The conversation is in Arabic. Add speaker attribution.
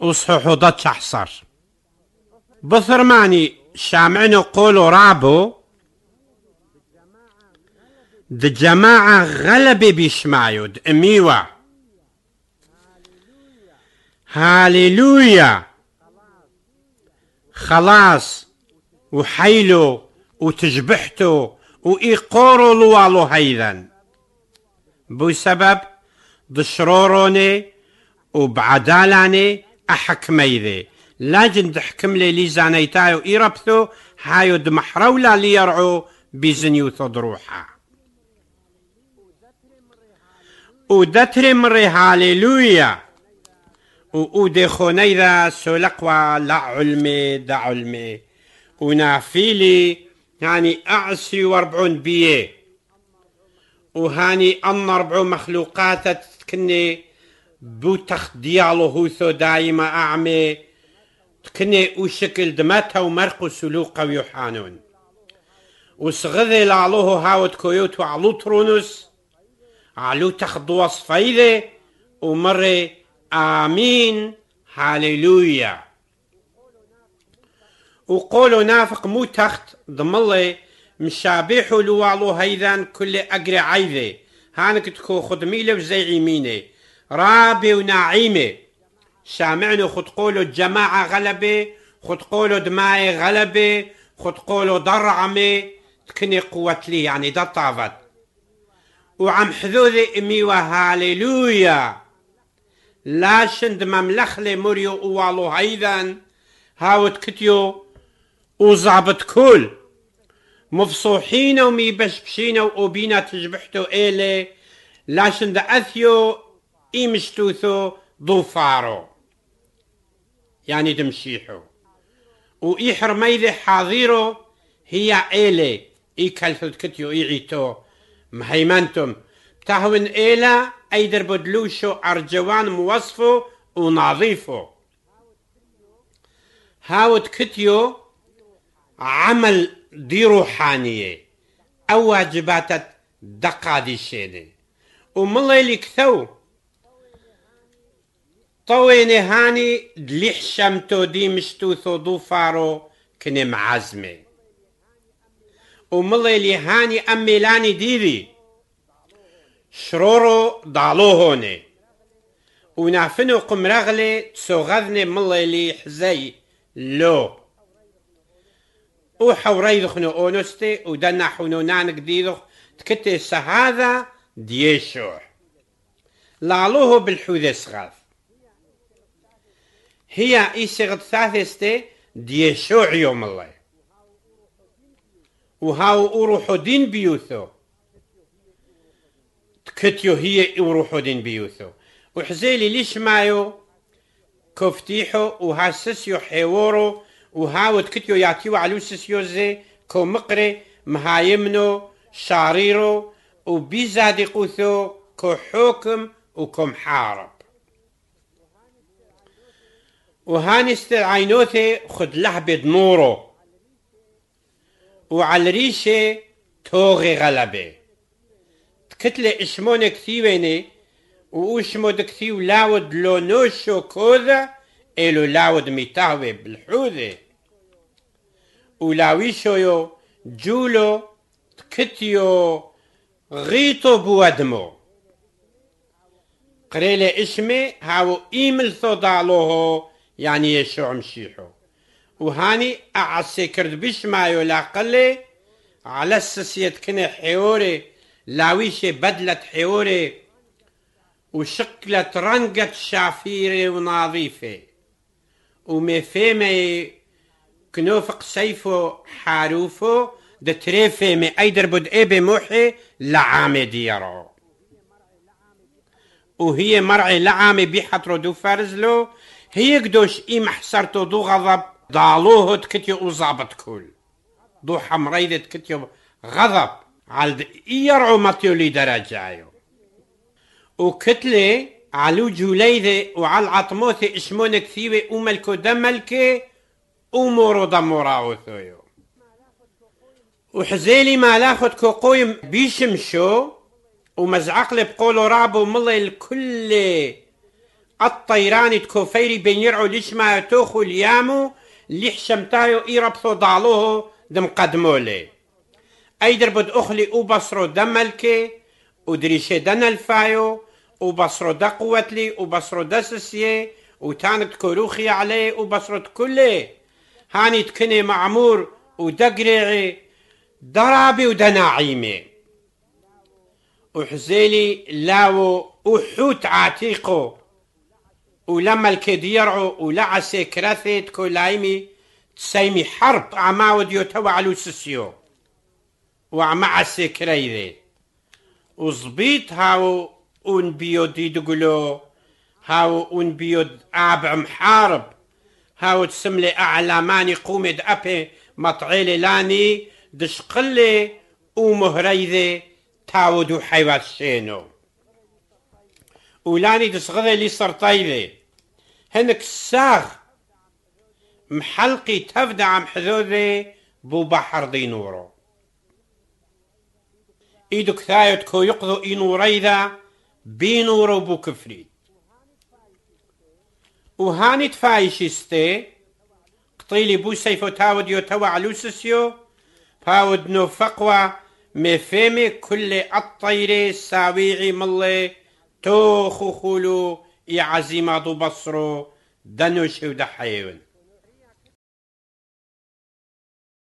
Speaker 1: وصححو ضد شحصر. بثرماني شامعنو قولو رابو د جماعة غلبة بيشمايو أميوة. هاليلويا. خلاص وحيلو وتجبحتو وإيقورو لوالو هيذا بو سبب دشروروني وبعدالاني أحكميذي. لاجن تحكم لي لي زانيتايو إيربثو هايو دمحرولا ليرعو بزنيو ثدروحا. ودتري مري هاليلويا. وودي خونيدا سولقوا لا علمي دا علمي. ونافيلي يعني أعسي واربعون بيه وهاني أن أربعو مخلوقات تكني بوتخ ديالو هوثو دايما أعمي تكني وشكل دمتها ومرقو سلوقا ويوحانون وصغذي لعلوه هاوت كويوت وعلو ترونس علو تخضو وصفايدة ومري آمين هاليلويا وقولوا نافق مو تخت ضملي مشابيحو لوالو هيذان كل أقري عيذي هانك تكو خدميلة وزي عيميني رابي ونعيمي شامعنو خد قولوا الجماعة غلبة خد قولوا دماء غلبة خد قولوا ضرعمي تكني قوة لي يعني دا طافت وعم حذوذي إمي وهاليلويا. لا شند مملخلي مريو اوالو هيذا هاوت كتيو وزعبت كل مفصوحين ومي بشبشين وبينا تجبحتو إلي. لا شند أثيو إيمشتوثو ضوفارو يعني دمشيحو. وإيحر ميذي حاضيرو هي إلي إي كالثو كتيو إيعيتو مهيمنتم تهون إيلا أيدر بدلوشو أرجوان موصفو ونظيفو هاوت كتيو عمل دي روحانية. أو واجبات دقا دي شيني ومالي كثو طويني هاني شمتو دي مشتو ثو فارو كني معزمي ومالي هاني أمي لاني ديدي شرورو دالو هوني ونعفنو قمرغلي تسوغذني مالي حزي لو. وحوريدخ نو اونستي ودنا حونو نانك ديدخ تكتي هذا ديشوح لالوه بالحوذ سغاف. هي إيسغت ثاثستي؟ ديشوع يوم الله. وهاو أروحو دين بيوثو. تكتيو هي أروحو دين بيوثو. وحزيلي ليش مايو؟ كفتيحو وهاسسيو حيورو وهاوت كتيو يعطيو علو سيوزي كو مقري مهايمنو شاريرو وبيزادي قوثو كو حكم وكو محارب وهاني عينوثي خد لحبة نورو. وعلى ريشة توغي غلبة. تكتلي اشمون كثيويني واشمو دكثيو لاود لو نوشو كوذا إلو لاود ميتاوي بالحوذي. ولاويشويو جولو تكتيو غيتو بوادمو. قريلة اسمي هاو إيمل ثودالوهو يعني يشوع مشيحو وهاني أعسي كرد بيش مايو لأقلي على السسية كني حيوري لاويشي بدلت حيوري وشكلت رنقة شافيري ونظيفة. ومفيمي كنوفق سيفو حاروفو د تريفي مي أيدر بود إيبي موحي لعامي ديرو وهي مرعي لعامي بيحط دو فرزلو هي قدوش اي محسرتو دو غضب ضالوه تكتيو وزابط كل. دو حمريدة تكتيو غضب. على يرعو ماتيو لي درجايو. وكتلي علو جوليذي وعلى عطموثي اسمون كثيوي وملكو دملكي أمور دموراو ثويو. وحزيلي ما لاخد كو قويم بيشمشو ومزعق لي بقولو رابو ملي الكل الطيران تكوفيري بين يرعو ليش ما توخو اليامو ليح شمتايو إيربثو ضالوه دم قدمولي أيدر بد أخلي أو بصرو دملكي ودريشي دن الفايو وبصرو دا قوتلي وبصرو دا سسيه وتانت كروخي عليه وبصرو كله هاني تكني معمور ودقرعي ضرابي ودناعيمي. وحزيلي لاو وحوت عاتيقو. ولما الكديرعو ولع سكرثت كولايمي تسيمي حرب عماود يتوى على سسيو. وعمع سكريذي وزبيط هاو اون بيود يدقلو هاو اون بيود ابع محارب هاو تسملي اعلاماني قومد أبي مطعيلي لاني دشقلي ومهريذي تاودو حيوات شينو ولاني دسغذي لي سرطيذي هنك الساغ محلقي تفدع عم حذوذي بو بحر دي نورو. إيدك ثايت كو يقضو إنوريذا بينورو بو كفريد. وهاني تفايشستي قطيلي بو سيفو تاود يو توا علوسسيو فاود نو فقوى مفيمي كل الطيري ساويعي ملي توخو خولو يعزيما دو بصرو دنوشي ودحيون